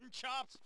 mutton chops